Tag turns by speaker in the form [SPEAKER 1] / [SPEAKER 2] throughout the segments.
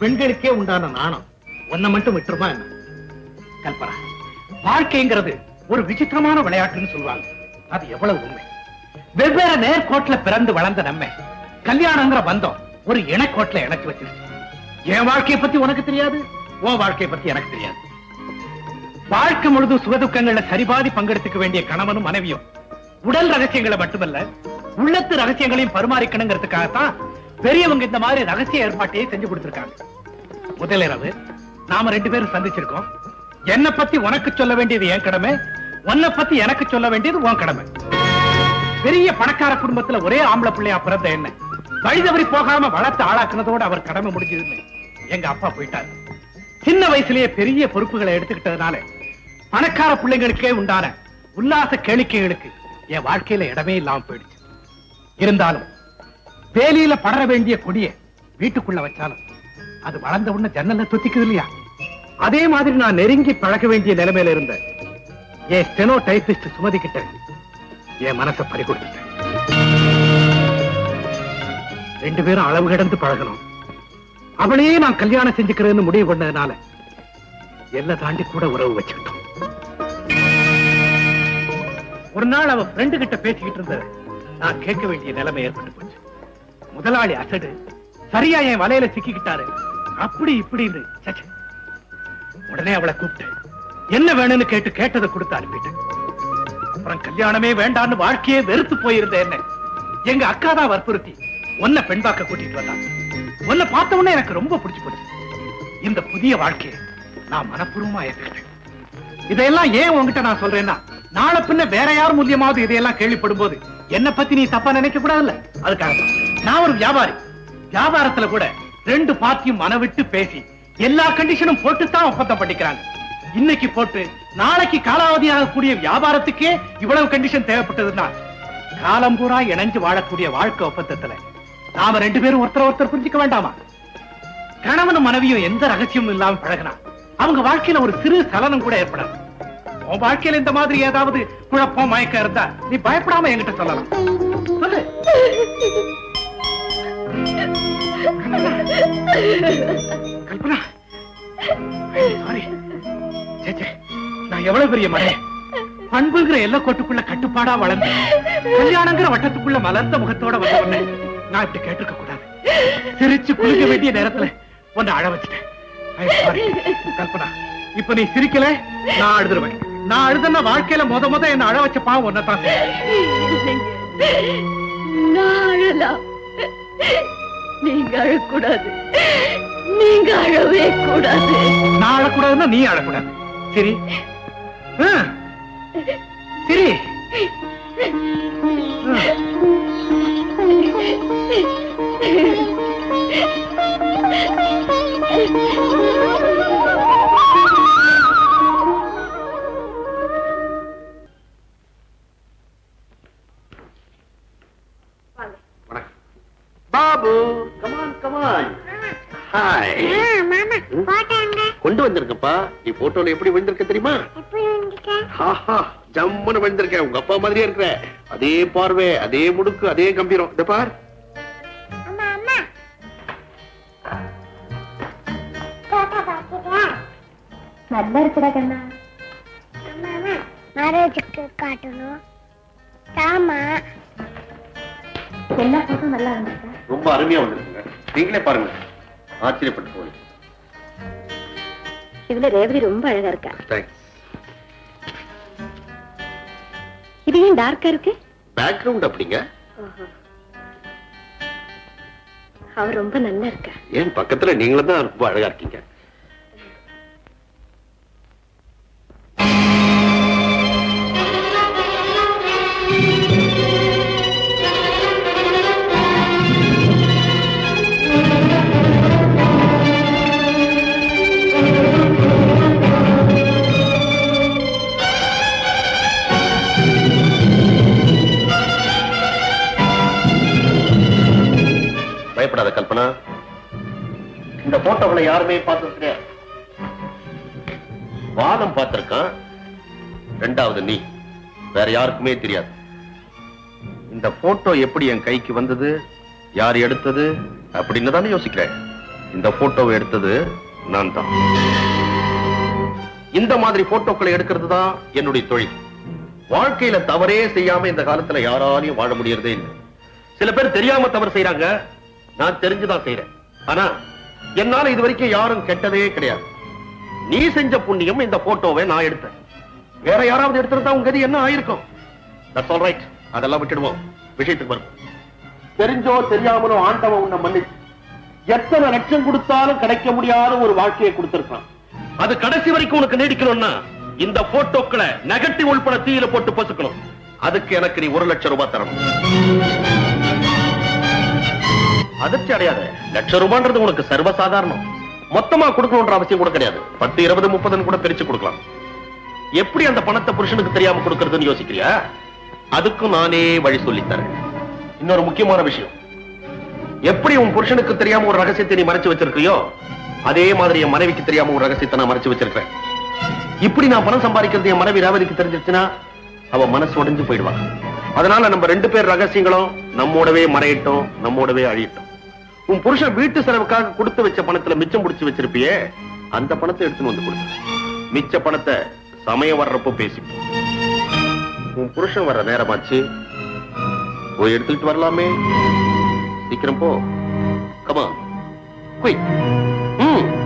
[SPEAKER 1] பெண்களுக்கே உண்டான நாணம். ஒன்ன மட்டும் விட்டுருமா என்ன? கல்பனா வாழ்க்கைங்கிறது ஒரு விசித்திரமான விளையாட்டுன்னு சொல்லுவாங்க. அது எவ்வளவு உண்மை. வெவ்வேறு நேர்கோட்டுல பிறந்து வளர்ந்த நம்ம கல்யாணங்கிற பந்தம் ஒரு இணைக்கோட்டுல இணைச்சு வச்சிருச்சு. என் வாழ்க்கையை பத்தி உனக்கு தெரியாது உன் வாழ்க்கையை பத்தி எனக்கு தெரியாது. வாழ்க்கை முழுதும் சுகதுக்கங்கள்ல சரிபாதி பங்கெடுத்துக்க வேண்டிய கணவனும் மனைவியும் உடல் ரகசியங்களை மட்டுமல்ல உள்ளத்து ரகசியங்களையும் பரிமாறிக்கணுங்கிறதுக்காகத்தான் பெரியவங்க இந்த மாதிரி ரகசிய ஏற்பாட்டையே செஞ்சு கொடுத்திருக்காங்க. முதல் இரவு நாம ரெண்டு பேரும் சந்திச்சிருக்கோம். என்ன பத்தி உனக்கு சொல்ல வேண்டியது என் கடமை உன்னை பத்தி எனக்கு சொல்ல வேண்டியது உன் கடமை. பெரிய பணக்கார குடும்பத்துல ஒரே ஆம்பளை பிள்ளையா பிறந்த என்ன? வழிதவறி போகாம வளர்த்து ஆளாக்குனதோட அவர் கடமை முடிஞ்சதுன்னு எங்க அப்பா போயிட்டாரு. சின்ன வயசுலயே பெரிய பொறுப்புகளை எடுத்துக்கிட்டதுனால பணக்கார பிள்ளைங்களுக்கே உண்டான உல்லாச கேளிக்கைகளுக்கு என் வாழ்க்கையில இடமே இல்லாம போயிடுச்சு. இருந்தாலும் வேலியில படர வேண்டிய கொடிய வீட்டுக்குள்ள வச்சாலும் அது வளர்ந்த உடனே ஜன்னல்ல தொத்திக்குது இல்லையா அதே மாதிரி நான் நெருங்கி பழக வேண்டிய நிலைமையில இருந்த என் ஸ்டெனோ டைபிஸ்ட் சுமதி கிட்ட என் மனசை பறி கொடுத்துட்டேன். ரெண்டு பேரும் அளவு கிடந்து பழகணும். அவளையே நான் கல்யாணம் செஞ்சுக்கிறேன்னு முடிவு பண்ணதுனால எல்லை தாண்டி கூட உறவு வச்சுக்கிட்டோம். ஒரு நாள் அவ ஃப்ரெண்டு கிட்ட பேசிக்கிட்டு இருந்த நான் கேட்க வேண்டிய நிலைமை ஏற்பட்டு முதலாளி அசடு. சரியா என் வலையில சிக்கிக்கிட்டாரு. அப்படி இப்படின்னு உடனே அவளை கூப்பிட்டு என்ன வேணும்னு கேட்டு கேட்டதை கொடுத்து அனுப்பிட்டேன் அப்புறம் கல்யாணமே வேண்டான்னு வாழ்க்கையே வெறுத்து போயிருந்த என்ன எங்க அக்கா தான் வற்புறுத்தி உன்னை பெண் பார்க்க கூட்டிட்டு வந்தாங்க உன்னை பார்த்த உடனே எனக்கு ரொம்ப பிடிச்சு போச்சு. இந்த புதிய வாழ்க்கையை நான் மனப்பூர்வமா ஏற்றுக்கிட்டேன் இதையெல்லாம் ஏன் உன்கிட்ட நான் சொல்றேன்னா நாளை பின்ன வேற யார் மூலியமாவது இதையெல்லாம் கேள்விப்படும் போது என்ன பத்தி நீ தப்பா நினைக்க கூடாதுல்ல? அதுக்காக நான் ஒரு வியாபாரி. வியாபாரத்துல கூட ரெண்டு பார்ட்டியும் மனவிட்டு பேசி எல்லா கண்டிஷனும் போட்டு தான் ஒப்பந்தம் பண்ணிக்கிறாங்க. இன்னைக்கு போட்டு நாளைக்கு காலாவதி ஆகக்கூடிய வியாபாரத்துக்கே இவ்வளவு கண்டிஷன் தேவைப்பட்டதுன்னா காலம் பூரா இணைஞ்சு வாழக்கூடிய வாழ்க்கை ஒப்பந்தத்துல நாம ரெண்டு பேரும் ஒருத்தர் ஒருத்தர் புரிஞ்சுக்க வேண்டாமா? கணவனும் மனைவியும் எந்த ரகசியமும் இல்லாம பழகினா அவங்க வாழ்க்கையில ஒரு சிறு சலனம் கூட ஏற்படாது. உன் வாழ்க்கையில இந்த மாதிரி ஏதாவது குழப்பம் மயக்கம் இருந்தா நீ பயப்படாம என்கிட்ட சொல்லலாம். சொல்லு. கல்பனா. சாரி நான் எவ்வளவு பெரிய மழை பண்புங்கிற எல்லை கோட்டுக்குள்ள கட்டுப்பாடா வளர்ந்து கல்யாணங்கிற வட்டத்துக்குள்ள மலர்ந்த முகத்தோட வந்த உடனே நான் இப்படி கேட்டிருக்க கூடாது. சிரிச்சு குளிக்க வேண்டிய நேரத்துல உன்னை அழ வச்சுட்டேன். கல்பனா இப்ப நீ சிரிக்கல நான் அழுதுருவேன். நான் அழுதுன்னா வாழ்க்கையில முத முத என்ன அழ வச்ச பாவம் ஒன்னதான்
[SPEAKER 2] நான் அழலாம். நீங்க அழக்கூடாது. நீங்க அழவே கூடாது.
[SPEAKER 1] நான் அழக்கூடாதுன்னா நீ அழக்கூடாது. சரி. ஆ. சரி
[SPEAKER 3] பாபு. கமான் கமான் ஹாய் கொண்டு வந்திருக்கப்பா. நீ போட்டோல எப்படி விழுந்திருக்க தெரியுமா? ஆஹா ஜம்முன்னு விழுந்திருக்க. உங்க அப்பா மாதிரியே இருக்கிற. அதே பார்வை அதே முடுக்கு அதே கம்பீரம். இந்த பார்.
[SPEAKER 2] நல்லா இருக்குடா கண்ணா.
[SPEAKER 4] மேரேஜுக்கு காட்டணும். ஆமா
[SPEAKER 2] எல்லா போட்டும் நல்லா இருந்துச்சா
[SPEAKER 3] ரொம்ப அருமையா வந்திருக்குங்க. நீங்களே பாருங்க. ஆச்சரியப்பட்டு போய்
[SPEAKER 2] இதுல ரேவதி ரொம்ப அழகா இருக்கா? இது ஏன் டார்க்கா இருக்கு?
[SPEAKER 3] பேக்ரவுண்ட் அப்படிங்க.
[SPEAKER 2] அவ ரொம்ப நல்லா இருக்கா?
[SPEAKER 3] ஏன் பக்கத்துல நீங்களும் தான் ரொம்ப அழகா இருக்கீங்க? இந்த போட்டோகளை யாருமே பார்த்தது கிடையாது. வாதம் பார்த்திருக்கான். ரெண்டாவது நீ. வேற யாருக்குமே தெரியாது. இந்த போட்டோ எப்படி என் கைக்கு வந்தது? யார் எடுத்தது? அப்படின்னு தானே யோசிக்கிறேன். இந்த போட்டோவை எடுத்தது நான் தான். இந்த மாதிரி போட்டோக்களை எடுக்கிறது தான் என்னுடைய தொழில். வாழ்க்கையில தவறே செய்யாம இந்த காலத்துல யாராலையும் வாழ முடியறதே இல்லை. சில பேர் தெரியாம தவறு செய்யறாங்க நான் தெரிஞ்சுதான் செய்யறேன் ஆனா என்னால இது வரைக்கும் யாரும் கெட்டதே கிடையாது. நீ செஞ்ச புண்ணியம் இந்த போட்டோவை நான் எடுத்தேன். வேற யாராவது எடுத்திருந்தா உங்க கதி என்ன ஆயிருக்கும்? தட்ஸ் ஆல் ரைட் அதெல்லாம் விட்டுடுவோம். விஷயத்துக்கு வரும் தெரிஞ்சோ தெரியாமலோ ஆண்டவன் உன்னை மன்னிச்சு எத்தனை லட்சம் கொடுத்தாலும் கிடைக்க முடியாத ஒரு வாழ்க்கையை கொடுத்திருக்கான் அது கடைசி வரைக்கும் உனக்கு நீடிக்கணும்னா இந்த போட்டோக்களை நெகட்டிவ் உள்பட தீயில போட்டு பசுக்கணும். அதுக்கு எனக்கு நீ ஒரு லட்சம் ரூபாய் தரணும். அதிர்ச்சி அடையாத. லட்சம் ரூபான்றது உனக்கு சர்வசாதாரணம். மொத்தமா கொடுக்கணும்ன்ற அவசியம் கூட கிடையாது. பத்து இருபது முப்பதுன்னு கூட பிரிச்சு கொடுக்கலாம். எப்படி அந்த பணத்தை புருஷனுக்கு தெரியாம கொடுக்கறதுன்னு யோசிக்கிறியா? அதுக்கும் நானே வழி சொல்லித் தரேன் இன்னொரு முக்கியமான விஷயம். எப்படி உன் புருஷனுக்கு தெரியாம ஒரு ரகசியத்தை நீ மறைச்சு வச்சிருக்கியோ அதே மாதிரி என் மனைவிக்கு தெரியாம ஒரு ரகசியத்தை நான் மறைச்சு வச்சிருக்கேன் இப்படி நான் பணம் சம்பாதிக்கிறது என் மனைவி ரேவதிக்கு தெரிஞ்சிருச்சுன்னா அவ மனசு உடைஞ்சு போயிடுவா. அதனால நம்ம ரெண்டு பேர் ரகசியங்களும் நம்மோடவே மறையட்டும் நம்மோடவே அழியட்டும். உன் புருஷன் வீட்டு செலவுக்காக கொடுத்து வச்ச பணத்துல மிச்சம் பிடிச்சு வச்சிருப்பியே அந்த பணத்தை எடுத்துன்னு வந்து கொடு மிச்ச பணத்தை சமயம் வர்றப்போ பேசிப்போம் உன் புருஷன் வர்ற நேரமாச்சு. போய் எடுத்துக்கிட்டு வரலாமே. சீக்கிரம் போ. கமா குயிக் ம்.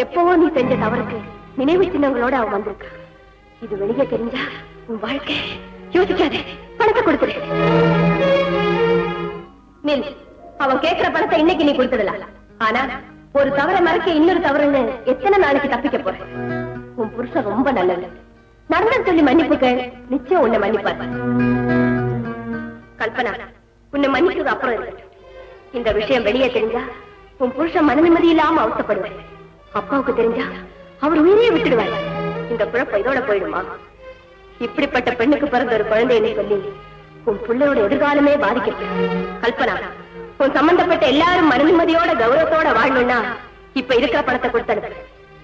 [SPEAKER 2] எப்பவோ நீ செஞ்ச தவறுக்கு நினைவு சின்னங்களோட அவன் வந்திருக்கா. இது வெளியே தெரிஞ்சா உன் வாழ்க்கை யோசிக்காதே. பணத்தை கொடுத்துரு. நில் அவன் கேட்கிற பணத்தை இன்னைக்கு நீ கொடுத்துடலாம். ஆனா ஒரு தவறை மறைக்க இன்னொரு தவறுன்னு எத்தனை நாளைக்கு தப்பிக்க போற? உன் புருஷன் ரொம்ப நல்லது நடந்தது சொல்லி மன்னிப்புக்க நிச்சயம் உன்னை மன்னிப்பார். கல்பனா உன்னை மன்னிக்கிறது அப்புறம் இந்த விஷயம் வெளியே தெரிஞ்சா உன் புருஷன் மன நிம்மதி இல்லாம அவசப்படுவேன் அப்பாவுக்கு தெரிஞ்சா அவர் உயிரையே விட்டுடுவார். இந்த குழப்பம் இதோட போயிடுமா? இப்படிப்பட்ட பெண்ணுக்கு பிறந்த ஒரு குழந்தைன்னு சொல்லி உன் பிள்ளையோட எதிர்காலமே பாதிக்கிறது கல்பனா உன் சம்பந்தப்பட்ட எல்லாரும் மன நிம்மதியோட கௌரவத்தோட வாழணும்னா இப்ப இருக்கிற பணத்தை கொடுத்தனு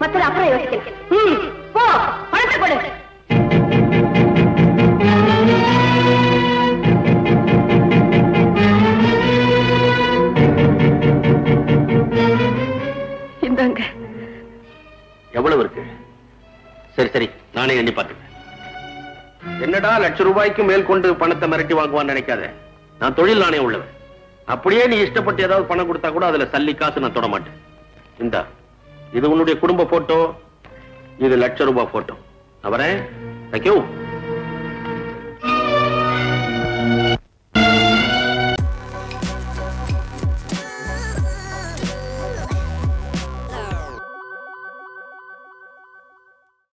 [SPEAKER 2] மத்தது அப்புறம் யோசிக்கிறேன்
[SPEAKER 3] எவ்வளவு இருக்கு? சரி சரி நானே எண்ணி பார்த்துக்கிறேன். என்னடா லட்ச ரூபாய்க்கு மேல் கொண்டு பணத்தை மிரட்டி வாங்குவான்னு நினைக்காத. நான் தொழில் நானே உள்ளவன். அப்படியே நீ இஷ்டப்பட்டு ஏதாவது பணம் கொடுத்தா கூட அதுல சல்லி காசு நான் தொட மாட்டேன் இந்தா இது உன்னுடைய குடும்ப போட்டோ இது லட்ச ரூபாய் போட்டோ அவரே தேங்க்யூ